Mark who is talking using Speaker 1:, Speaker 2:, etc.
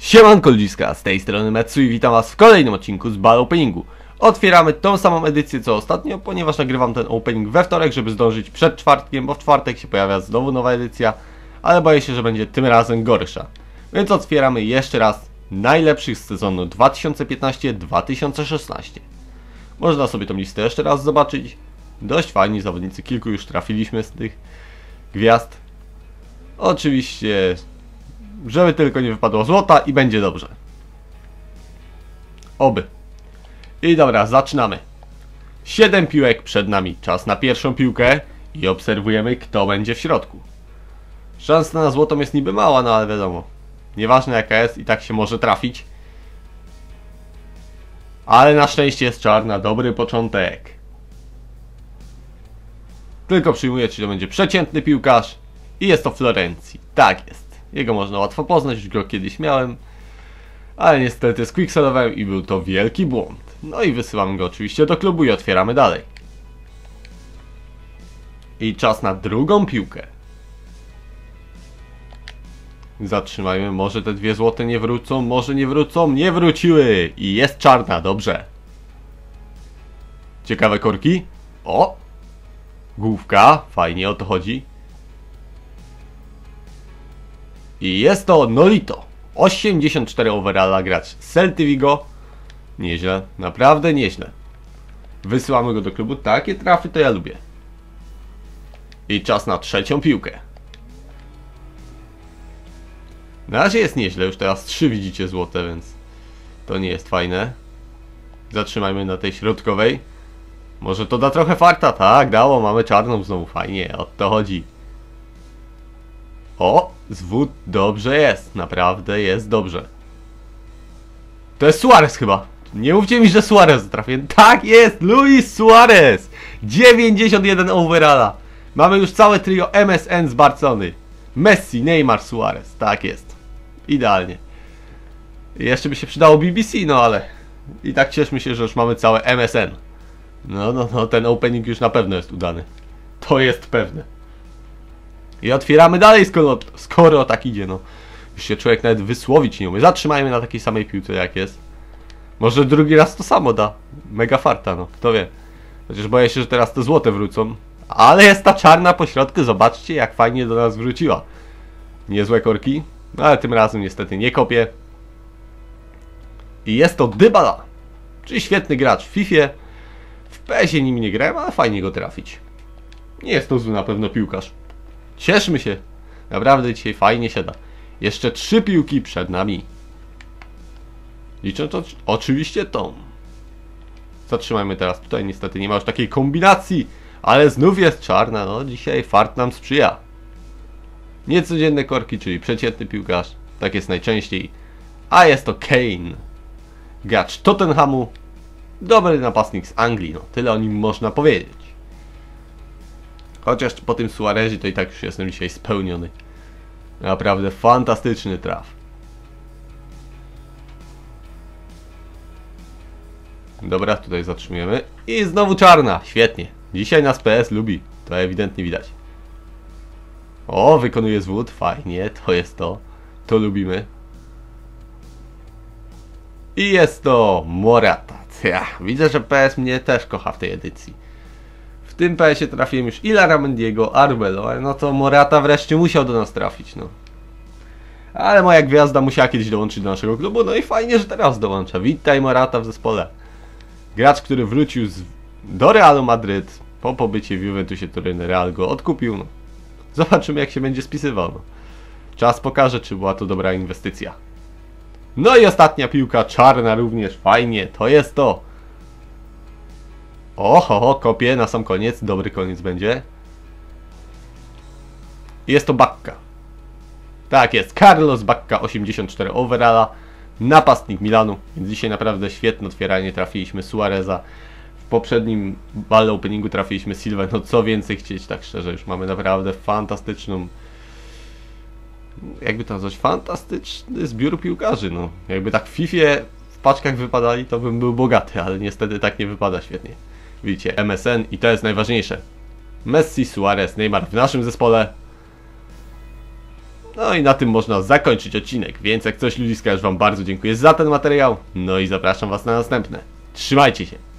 Speaker 1: Siemanko ludziska, z tej strony Metsu i witam was w kolejnym odcinku z Ball Openingu. Otwieramy tą samą edycję co ostatnio, ponieważ nagrywam ten opening we wtorek, żeby zdążyć przed czwartkiem, bo w czwartek się pojawia znowu nowa edycja, ale boję się, że będzie tym razem gorsza. Więc otwieramy jeszcze raz najlepszych z sezonu 2015-2016. Można sobie tą listę jeszcze raz zobaczyć. Dość fajni zawodnicy, kilku już trafiliśmy z tych gwiazd. Oczywiście żeby tylko nie wypadło złota i będzie dobrze. Oby. I dobra, zaczynamy. 7 piłek przed nami. Czas na pierwszą piłkę i obserwujemy, kto będzie w środku. Szansa na złotą jest niby mała, no ale wiadomo. Nieważne jaka jest, i tak się może trafić. Ale na szczęście jest czarna, dobry początek. Tylko przyjmuję, czy to będzie przeciętny piłkarz. I jest to Florencji. Tak jest. Jego można łatwo poznać, już go kiedyś miałem. Ale niestety squickselowałem i był to wielki błąd. No i wysyłamy go oczywiście do klubu i otwieramy dalej. I czas na drugą piłkę. Zatrzymajmy, może te dwie złote nie wrócą, może nie wrócą, nie wróciły! I jest czarna, dobrze. Ciekawe korki? O! Główka, fajnie o to chodzi. I jest to Nolito. 84 overalla gracz Celty Vigo. Nieźle, naprawdę nieźle. Wysyłamy go do klubu. Takie trafy to ja lubię. I czas na trzecią piłkę. Na razie jest nieźle, już teraz trzy widzicie złote, więc to nie jest fajne. Zatrzymajmy na tej środkowej. Może to da trochę farta, tak, dało, mamy czarną znowu, fajnie, o to chodzi. O, zwód dobrze jest, naprawdę jest dobrze. To jest Suarez chyba. Nie mówcie mi, że Suarez trafię. Tak jest, Luis Suarez. 91 overalla. Mamy już całe trio MSN z Barcony. Messi, Neymar, Suarez. Tak jest. Idealnie. Jeszcze by się przydało BBC, no ale i tak cieszmy się, że już mamy całe MSN. No, no, no, ten opening już na pewno jest udany. To jest pewne. I otwieramy dalej, skoro, skoro tak idzie, no. Już się człowiek nawet wysłowić nie umie. Zatrzymajmy na takiej samej piłce jak jest. Może drugi raz to samo da. Mega farta, no. Kto wie. Chociaż boję się, że teraz te złote wrócą. Ale jest ta czarna po środku. Zobaczcie, jak fajnie do nas wróciła. Niezłe korki. No ale tym razem niestety nie kopię. I jest to Dybala. Czyli świetny gracz w FIFA. W PS-ie nim nie grałem, ale fajnie go trafić. Nie jest to zły na pewno piłkarz. Cieszmy się. Naprawdę dzisiaj fajnie się da. Jeszcze trzy piłki przed nami. Licząc oczywiście tą. Zatrzymajmy teraz tutaj. Niestety nie ma już takiej kombinacji. Ale znów jest czarna. No dzisiaj fart nam sprzyja. Niecodzienne korki, czyli przeciętny piłkarz. Tak jest najczęściej. A jest to Kane. Gracz Tottenhamu. Dobry napastnik z Anglii. No tyle o nim można powiedzieć. Chociaż po tym Suarezie to i tak już jestem dzisiaj spełniony. Naprawdę fantastyczny traf. Dobra, tutaj zatrzymujemy. I znowu czarna. Świetnie. Dzisiaj nas PS lubi. To ewidentnie widać. O, wykonuje zwód. Fajnie. To jest to. To lubimy. I jest to Morata. Ja, widzę, że PS mnie też kocha w tej edycji tym PS-ie trafiłem już Ilara Mendiego, Arbelo, no to Morata wreszcie musiał do nas trafić, no. Ale moja gwiazda musiała kiedyś dołączyć do naszego klubu, no i fajnie, że teraz dołącza. Witaj Morata w zespole. Gracz, który wrócił z, do Realu Madryt po pobycie w Juventusie Turyny. Real go odkupił, no. Zobaczymy jak się będzie spisywał, no. Czas pokaże, czy była to dobra inwestycja. No i ostatnia piłka, czarna również, fajnie, to jest to. Oho, kopię na sam koniec. Dobry koniec będzie. Jest to Bakka. Tak jest, Carlos Bakka, 84 overalla. Napastnik Milanu, więc dzisiaj naprawdę świetne otwieranie. Trafiliśmy Suareza. W poprzednim ball openingu trafiliśmy Silva. No co więcej chcieć, tak szczerze, już mamy naprawdę fantastyczną jakby to nazwać, fantastyczny zbiór piłkarzy, no. Jakby tak w FIFA w paczkach wypadali, to bym był bogaty, ale niestety tak nie wypada świetnie. Widzicie, MSN i to jest najważniejsze. Messi, Suarez, Neymar w naszym zespole. No i na tym można zakończyć odcinek, więc jak coś ludziska już wam bardzo dziękuję za ten materiał, no i zapraszam was na następne. Trzymajcie się!